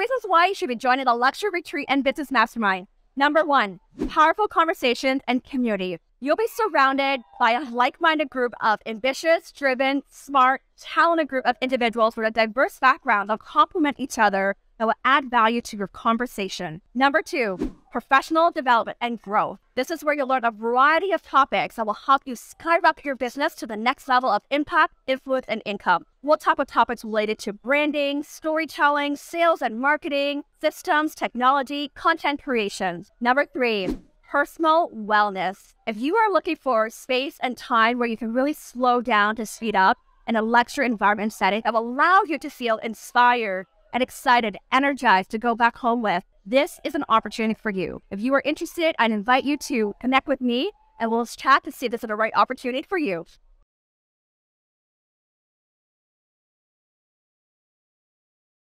reasons why you should be joining the Luxury Retreat and Business Mastermind. Number one, powerful conversations and community. You'll be surrounded by a like minded group of ambitious, driven, smart, talented group of individuals with a diverse background that complement each other that will add value to your conversation. Number two, professional development and growth. This is where you'll learn a variety of topics that will help you skyrocket your business to the next level of impact, influence, and income. We'll talk about topics related to branding, storytelling, sales and marketing, systems, technology, content creation. Number three, personal wellness. If you are looking for space and time where you can really slow down to speed up in a lecture environment setting that will allow you to feel inspired and excited, energized to go back home with, this is an opportunity for you. If you are interested, I'd invite you to connect with me and we'll chat to see if this is the right opportunity for you.